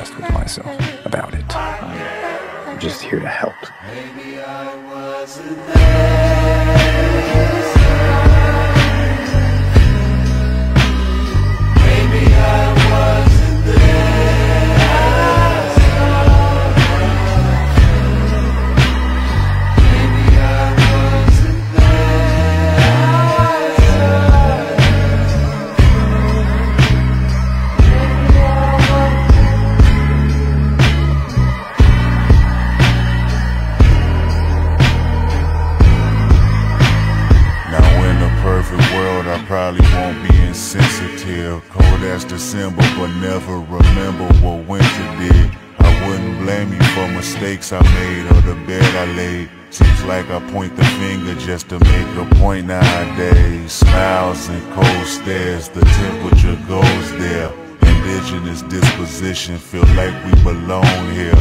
honest with myself about it. I'm just here to help. World, I probably won't be insensitive. Cold as December, but never remember what winter did. I wouldn't blame you for mistakes I made or the bed I laid. Seems like I point the finger just to make a point nowadays. Smiles and cold stares, the temperature goes there. Indigenous disposition, feel like we belong here.